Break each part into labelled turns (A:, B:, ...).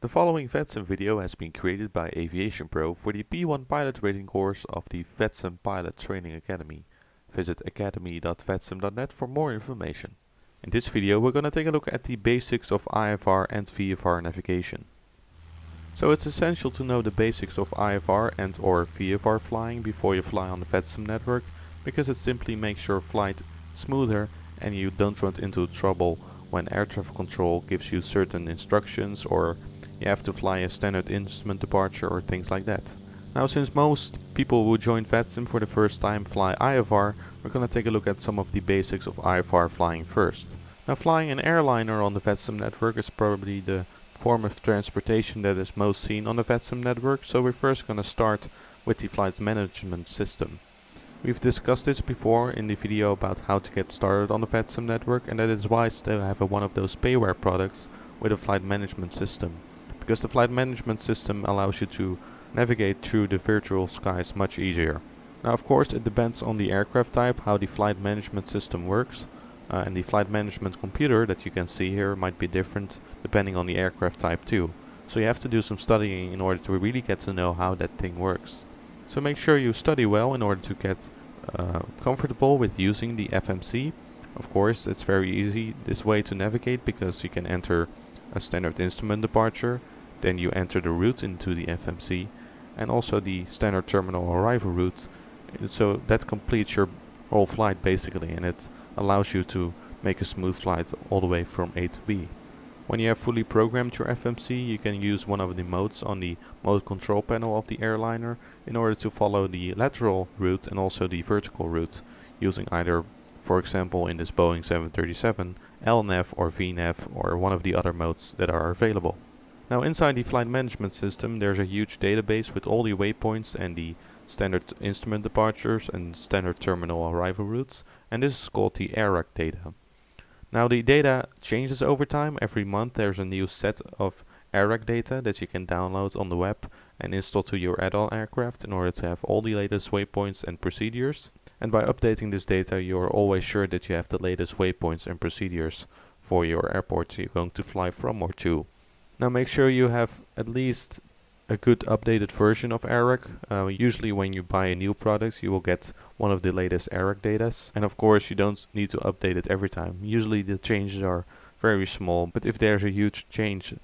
A: The following VATSIM video has been created by Aviation Pro for the B1 pilot rating course of the VATSIM Pilot Training Academy. Visit academy.vatsim.net for more information. In this video we're going to take a look at the basics of IFR and VFR navigation. So it's essential to know the basics of IFR and or VFR flying before you fly on the VATSIM network because it simply makes your flight smoother and you don't run into trouble when air traffic control gives you certain instructions or you have to fly a standard instrument departure or things like that. Now since most people who join VATSIM for the first time fly IFR, we're gonna take a look at some of the basics of IFR flying first. Now flying an airliner on the VATSIM network is probably the form of transportation that is most seen on the VATSIM network, so we're first gonna start with the flight management system. We've discussed this before in the video about how to get started on the VATSIM network and that it's wise to have a, one of those payware products with a flight management system because the flight management system allows you to navigate through the virtual skies much easier. Now of course it depends on the aircraft type how the flight management system works uh, and the flight management computer that you can see here might be different depending on the aircraft type too. So you have to do some studying in order to really get to know how that thing works. So make sure you study well in order to get uh, comfortable with using the FMC. Of course it's very easy this way to navigate because you can enter a standard instrument departure then you enter the route into the FMC and also the standard terminal arrival route. So that completes your whole flight basically and it allows you to make a smooth flight all the way from A to B. When you have fully programmed your FMC you can use one of the modes on the mode control panel of the airliner in order to follow the lateral route and also the vertical route using either for example in this Boeing 737 LNAV or VNAV or one of the other modes that are available. Now inside the flight management system there's a huge database with all the waypoints and the standard instrument departures and standard terminal arrival routes and this is called the AIRAC data. Now the data changes over time, every month there's a new set of AIRAC data that you can download on the web and install to your add-on aircraft in order to have all the latest waypoints and procedures. And by updating this data you're always sure that you have the latest waypoints and procedures for your airport you're going to fly from or to. Now make sure you have at least a good updated version of AIRAC. Uh, usually when you buy a new product you will get one of the latest AIRAC data and of course you don't need to update it every time. Usually the changes are very small but if there's a huge change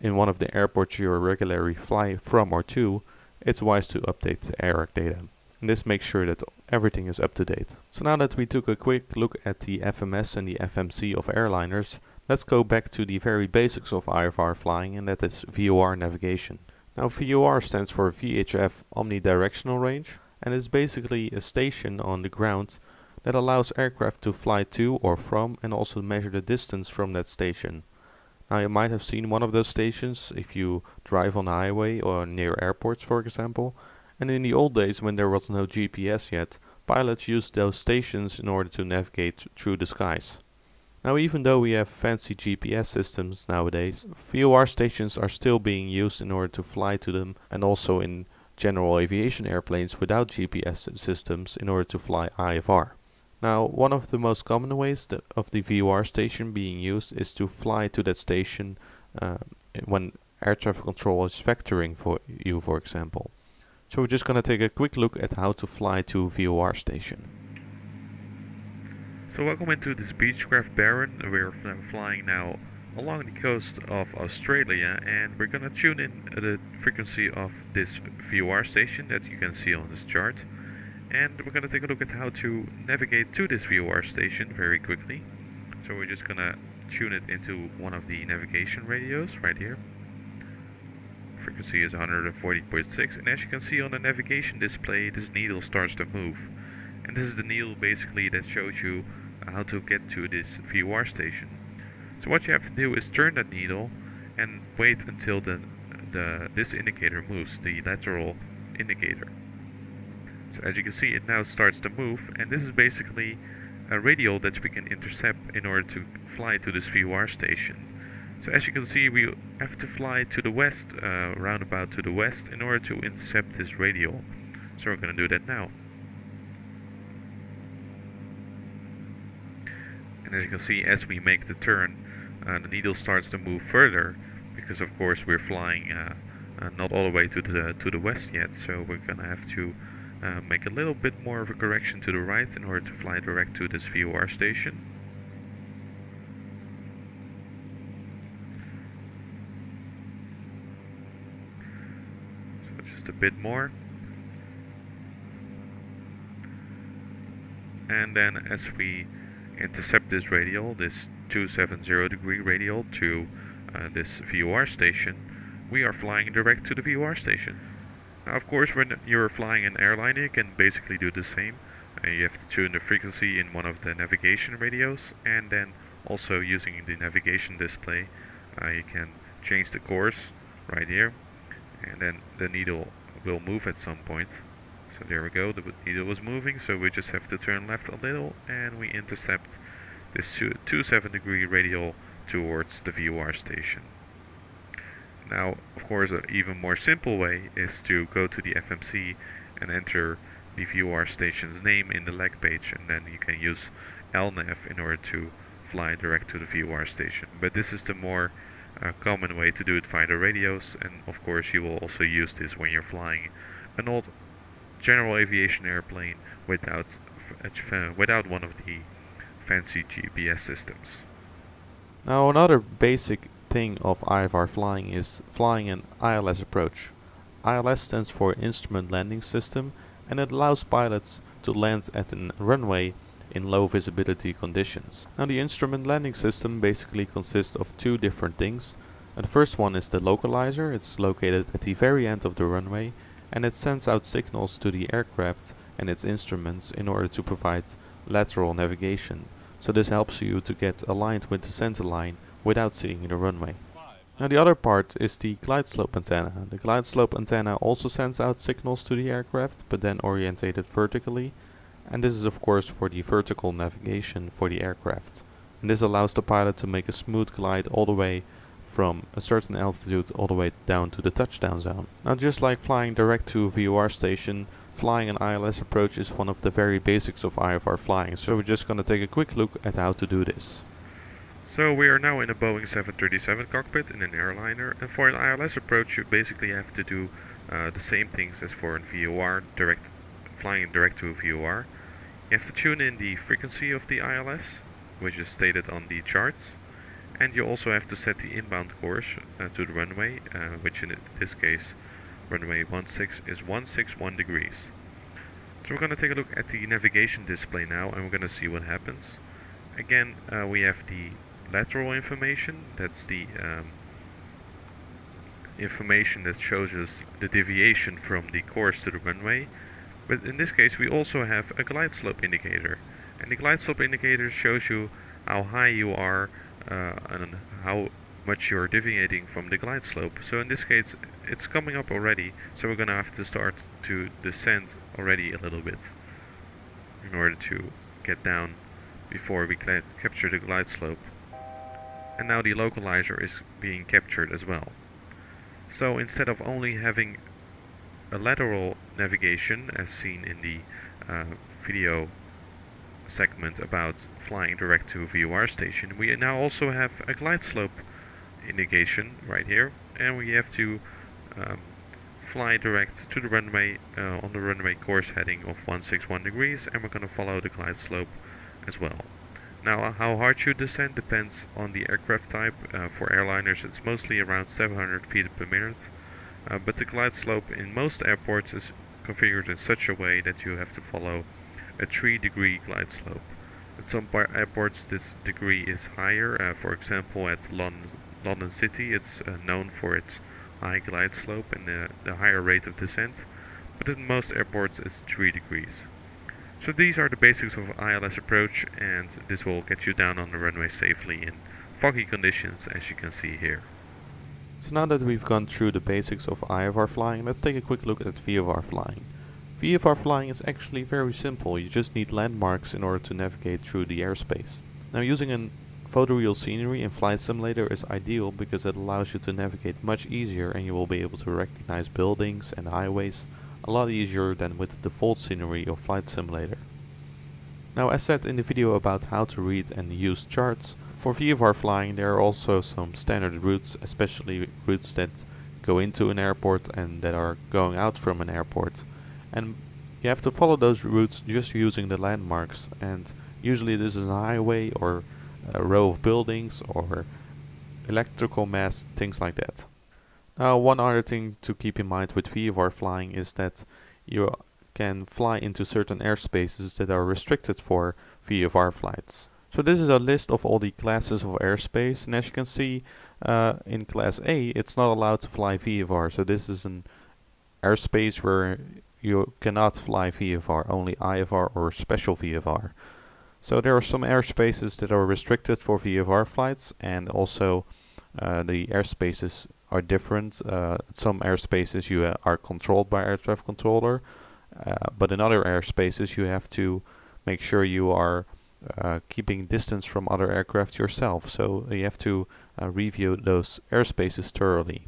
A: in one of the airports you regularly fly from or to it's wise to update the AIRAC data. And this makes sure that everything is up to date. So now that we took a quick look at the FMS and the FMC of airliners, Let's go back to the very basics of IFR flying and that is VOR navigation. Now VOR stands for VHF Omnidirectional Range and is basically a station on the ground that allows aircraft to fly to or from and also measure the distance from that station. Now you might have seen one of those stations if you drive on the highway or near airports for example and in the old days when there was no GPS yet pilots used those stations in order to navigate through the skies. Now even though we have fancy GPS systems nowadays, VOR stations are still being used in order to fly to them and also in general aviation airplanes without GPS systems in order to fly IFR. Now one of the most common ways of the VOR station being used is to fly to that station uh, when air traffic control is vectoring for you for example. So we're just going to take a quick look at how to fly to a VOR station. So welcome into this Beechcraft Baron. We're flying now along the coast of Australia and we're gonna tune in the frequency of this VOR station that you can see on this chart. And we're gonna take a look at how to navigate to this VOR station very quickly. So we're just gonna tune it into one of the navigation radios right here. Frequency is 140.6 and as you can see on the navigation display this needle starts to move. And this is the needle basically that shows you how to get to this VOR station. So what you have to do is turn that needle and wait until the, the this indicator moves, the lateral indicator. So as you can see it now starts to move and this is basically a radial that we can intercept in order to fly to this VOR station. So as you can see we have to fly to the west, uh, roundabout to the west in order to intercept this radial. So we're going to do that now. And as you can see, as we make the turn, uh, the needle starts to move further because of course we're flying uh, uh, not all the way to the to the west yet. So we're gonna have to uh, make a little bit more of a correction to the right in order to fly direct to this VOR station. So just a bit more. And then as we intercept this radial, this 270 degree radial to uh, this VOR station, we are flying direct to the VOR station. Now of course when you're flying an airline you can basically do the same. Uh, you have to tune the frequency in one of the navigation radios and then also using the navigation display uh, you can change the course right here and then the needle will move at some point so there we go, the needle was moving, so we just have to turn left a little and we intercept this 27 degree radial towards the VOR station. Now, of course, an even more simple way is to go to the FMC and enter the VOR station's name in the leg page and then you can use LNAV in order to fly direct to the VOR station. But this is the more uh, common way to do it via the radios and of course you will also use this when you're flying an old general aviation airplane without without one of the fancy GPS systems. Now another basic thing of IFR flying is flying an ILS approach. ILS stands for Instrument Landing System and it allows pilots to land at a runway in low visibility conditions. Now the instrument landing system basically consists of two different things. And the first one is the localizer, it's located at the very end of the runway and it sends out signals to the aircraft and its instruments in order to provide lateral navigation. So this helps you to get aligned with the center line without seeing the runway. Now the other part is the glide slope antenna. The glide slope antenna also sends out signals to the aircraft but then orientated vertically and this is of course for the vertical navigation for the aircraft. And this allows the pilot to make a smooth glide all the way from a certain altitude all the way down to the touchdown zone. Now just like flying direct to a VOR station, flying an ILS approach is one of the very basics of IFR flying, so we're just gonna take a quick look at how to do this. So we are now in a Boeing 737 cockpit in an airliner, and for an ILS approach you basically have to do uh, the same things as for a VOR, direct, flying direct to a VOR. You have to tune in the frequency of the ILS, which is stated on the charts and you also have to set the inbound course uh, to the runway, uh, which in this case runway 16 is 161 degrees. So we're going to take a look at the navigation display now and we're going to see what happens. Again, uh, we have the lateral information, that's the um, information that shows us the deviation from the course to the runway. But in this case we also have a glide slope indicator. And the glide slope indicator shows you how high you are and how much you're deviating from the glide slope. So in this case it's coming up already, so we're gonna have to start to descend already a little bit in order to get down before we capture the glide slope. And now the localizer is being captured as well. So instead of only having a lateral navigation as seen in the uh, video segment about flying direct to a VOR station, we now also have a glide slope indication right here, and we have to um, fly direct to the runway uh, on the runway course heading of 161 degrees, and we're going to follow the glide slope as well. Now, how hard you descend depends on the aircraft type. Uh, for airliners, it's mostly around 700 feet per minute, uh, but the glide slope in most airports is configured in such a way that you have to follow a 3 degree glide slope. At some airports this degree is higher, uh, for example at London, London City it's uh, known for its high glide slope and the, the higher rate of descent, but in most airports it's 3 degrees. So these are the basics of ILS approach and this will get you down on the runway safely in foggy conditions as you can see here. So now that we've gone through the basics of IFR flying, let's take a quick look at VFR flying. VFR flying is actually very simple, you just need landmarks in order to navigate through the airspace. Now using a photoreal scenery in Flight Simulator is ideal because it allows you to navigate much easier and you will be able to recognize buildings and highways a lot easier than with the default scenery of Flight Simulator. Now as said in the video about how to read and use charts, For VFR flying there are also some standard routes, especially routes that go into an airport and that are going out from an airport. And you have to follow those routes just using the landmarks and usually this is a highway or a row of buildings or electrical masts, things like that. Now one other thing to keep in mind with VFR flying is that you can fly into certain airspaces that are restricted for VFR flights. So this is a list of all the classes of airspace and as you can see uh, in class A it's not allowed to fly VFR so this is an airspace where you cannot fly VFR, only IFR or special VFR. So there are some airspaces that are restricted for VFR flights and also uh, the airspaces are different. Uh, some airspaces you uh, are controlled by air traffic controller, uh, but in other airspaces you have to make sure you are uh, keeping distance from other aircraft yourself. So you have to uh, review those airspaces thoroughly.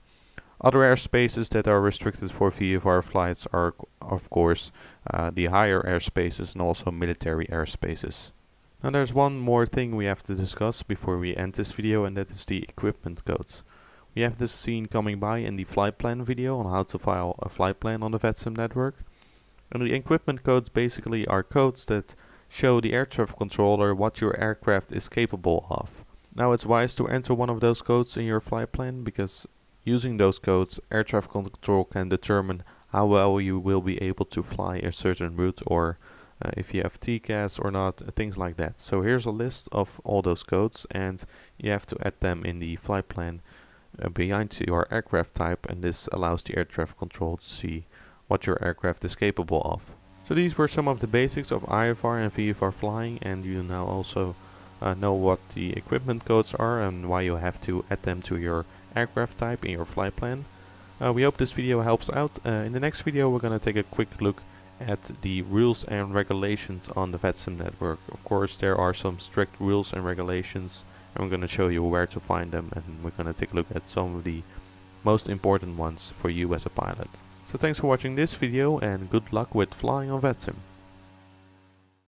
A: Other airspaces that are restricted for VFR flights are of course uh, the higher airspaces and also military airspaces. Now there's one more thing we have to discuss before we end this video and that is the equipment codes. We have this scene coming by in the flight plan video on how to file a flight plan on the VATSIM network. And the equipment codes basically are codes that show the air traffic controller what your aircraft is capable of. Now it's wise to enter one of those codes in your flight plan because using those codes air traffic control can determine how well you will be able to fly a certain route or uh, if you have TCAS or not, things like that. So here's a list of all those codes and you have to add them in the flight plan uh, behind your aircraft type and this allows the air traffic control to see what your aircraft is capable of. So these were some of the basics of IFR and VFR flying and you now also uh, know what the equipment codes are and why you have to add them to your aircraft type in your flight plan. Uh, we hope this video helps out. Uh, in the next video we're going to take a quick look at the rules and regulations on the VATSIM network. Of course there are some strict rules and regulations and we're going to show you where to find them and we're going to take a look at some of the most important ones for you as a pilot. So thanks for watching this video and good luck with flying on VATSIM.